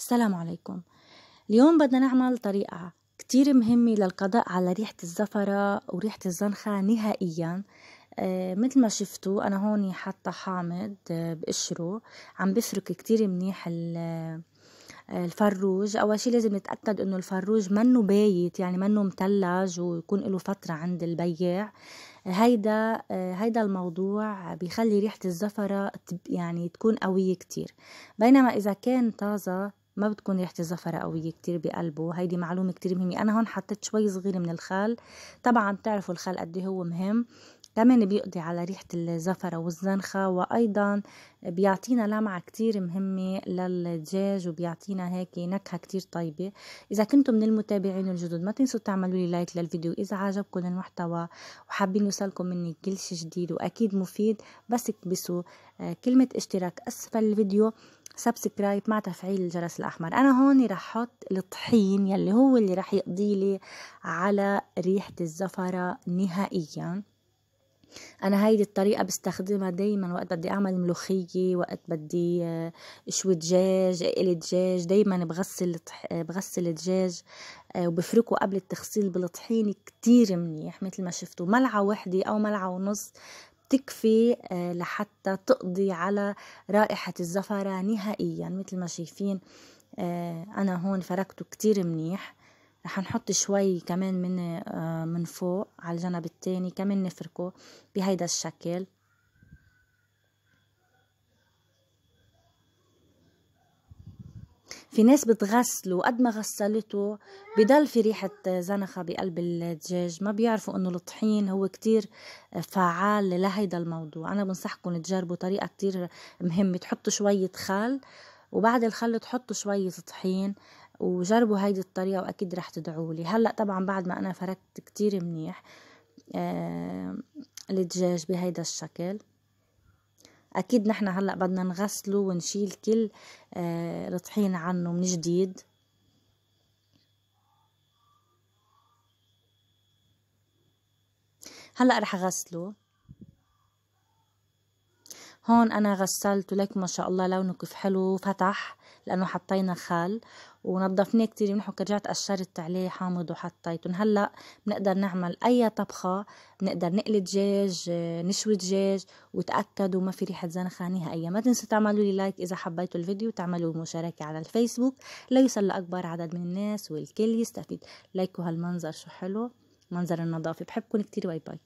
السلام عليكم. اليوم بدنا نعمل طريقة كتير مهمة للقضاء على ريحة الزفرة وريحة الزنخة نهائيا. آه مثل ما شفتوا أنا هون حاطة حامض آه بقشره. عم بفرك كتير منيح آه، الفروج. أول شي لازم نتأكد إنه الفروج منه بايت يعني منه متلج ويكون له فترة عند البياع. هيدا هيدا الموضوع بيخلي ريحة الزفرة يعني تكون قوية كتير. بينما إذا كان طازة ما بتكون ريحة الزفرة قوية كتير بقلبه. هيدي معلومة كتير مهمة. أنا هون حطيت شوي صغير من الخل طبعا بتعرفوا الخل قد إيه هو مهم. كمان بيقضي على ريحة الزفرة والزنخة وأيضا بيعطينا لمعة كتير مهمة للدجاج وبيعطينا هيك نكهة كتير طيبة. إذا كنتم من المتابعين الجدد ما تنسوا تعملوا لي لايك للفيديو إذا عجبكم المحتوى وحابين يوصلكم مني كل شي جديد وأكيد مفيد. بس اكبسوا آه، كلمة اشتراك أسفل الفيديو. subscribe مع تفعيل الجرس الأحمر. أنا هون رح أحط الطحين يلي هو اللي رح يقضي لي على ريحة الزفرة نهائيا. أنا هيدي الطريقة بستخدمها دايما وقت بدي أعمل ملوخية وقت بدي آه، اشوي دجاج اقلي دجاج. دايما بغسل بغسل دجاج آه، وبفركه قبل التغسيل بالطحين كتير منيح مثل ما شفتوا. ملعقة وحدة أو ملعقة ونص تكفي آه، لحتى تقضي على رائحة الزفرة نهائيا مثل ما شايفين أنا هون فركته كتير منيح. رح نحط شوي كمان من آه، من فوق على الجنب التاني كمان نفركه بهيدا الشكل. في ناس بتغسله وقد ما غسلته بضل في ريحة زنخة بقلب الدجاج ما بيعرفوا إنه الطحين هو كتير فعال لهيدا الموضوع. أنا بنصحكم تجربوا طريقة كتير مهمة تحطوا شوية خل وبعد الخل تحطوا شوية طحين وجربوا هيدي الطريقة وأكيد رح تدعوا لي هلأ طبعا بعد ما أنا فركت كتير منيح آه الدجاج بهيدا الشكل. أكيد نحن هلأ بدنا نغسله ونشيل كل آه الطحين عنه من جديد. هلأ رح غسله هون أنا غسلت ولك ما شاء الله لونه كيف حلو فتح لأنه حطينا خل ونظفناه كتير منيح ورجعت قشرت عليه حامض وحطيتهم. هلأ بنقدر نعمل أي طبخة بنقدر نقلي دجاج نشوي دجاج وتأكدوا ما في ريحة زنخه نهائيا. ما تنسوا تعملوا لي like إذا حبيتوا الفيديو وتعملوا مشاركة على الفيسبوك ليوصل لأكبر عدد من الناس والكل يستفيد. ليكوا هالمنظر شو حلو منظر النظافة. بحبكم كتير. bye bye.